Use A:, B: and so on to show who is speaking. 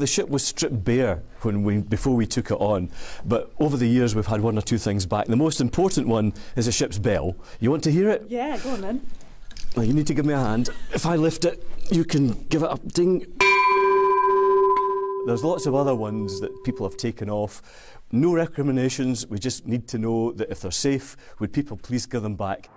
A: The ship was stripped bare when we, before we took it on, but over the years we've had one or two things back. The most important one is the ship's bell. You want to hear it?
B: Yeah, go on then.
A: Well, you need to give me a hand. If I lift it, you can give it a ding. There's lots of other ones that people have taken off. No recriminations, we just need to know that if they're safe, would people please give them back?